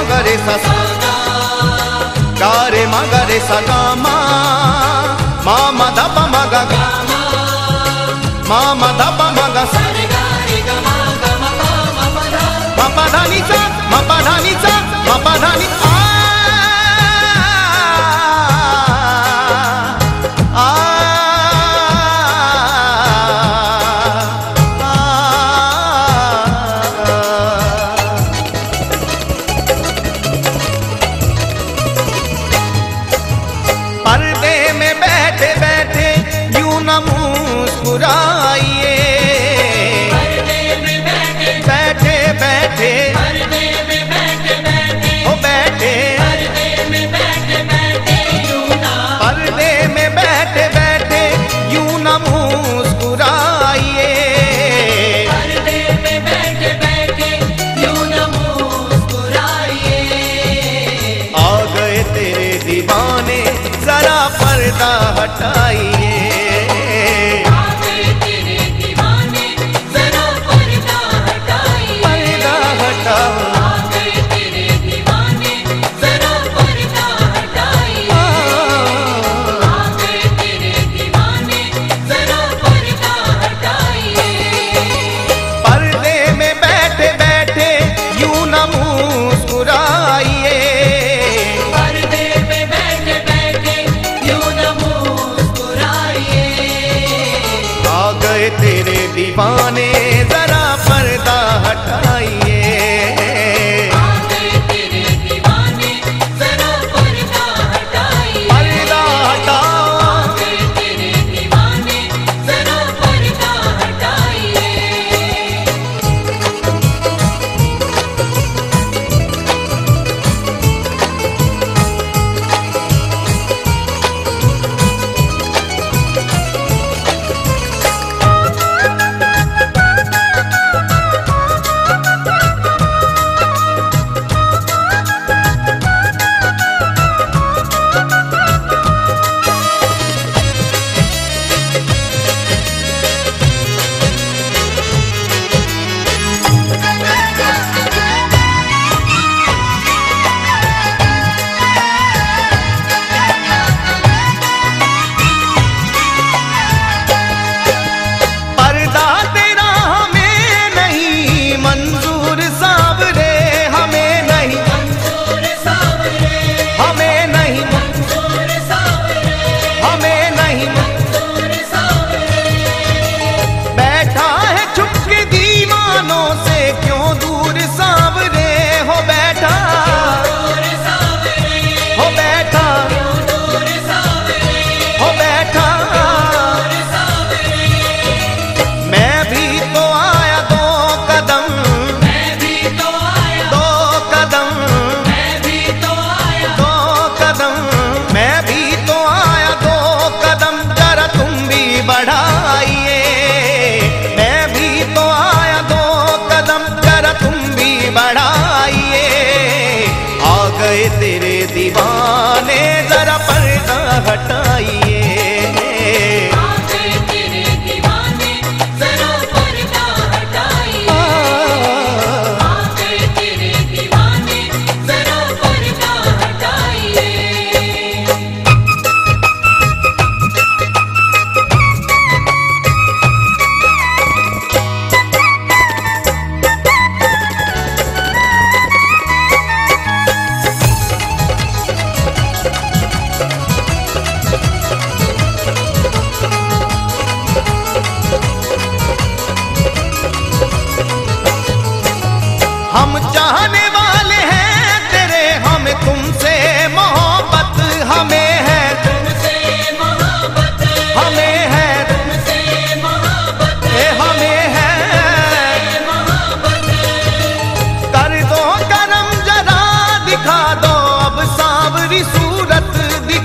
magare sa ga re magare sa ga ma ma ma da pa ma ga ga ma ma da pa ma ga sa चाहत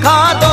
cada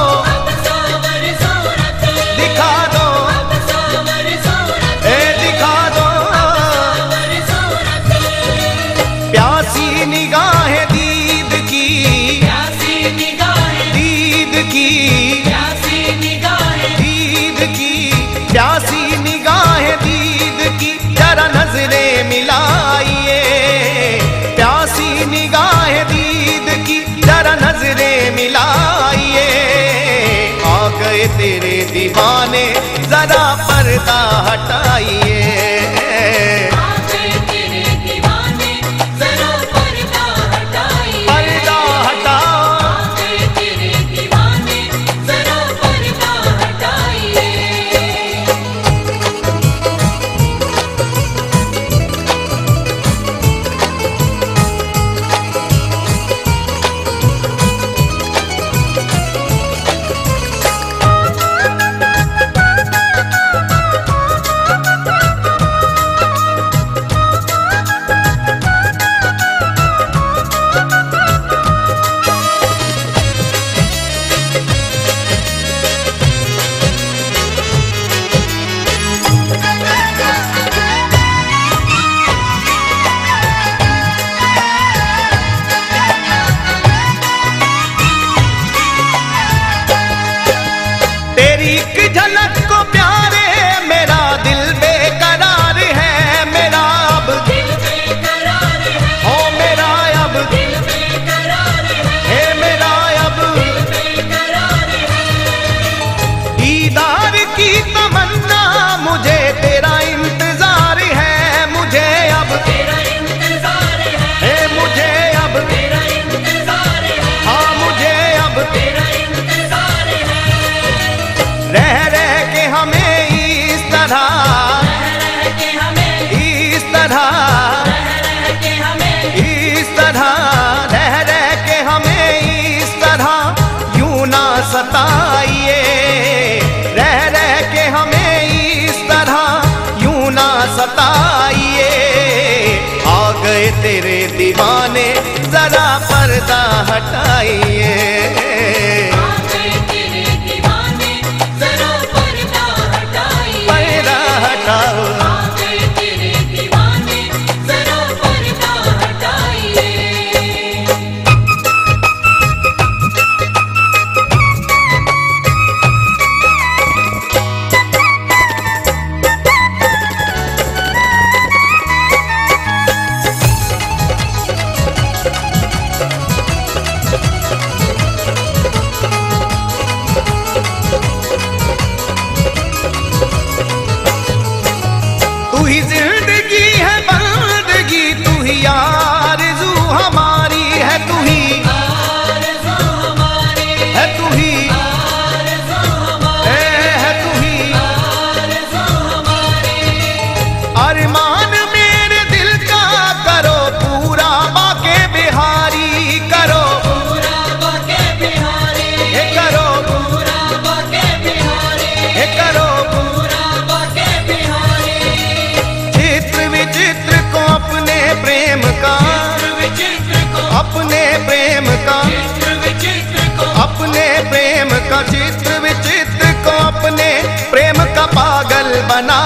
हटाए का चित्र विचित्र को अपने प्रेम का पागल बना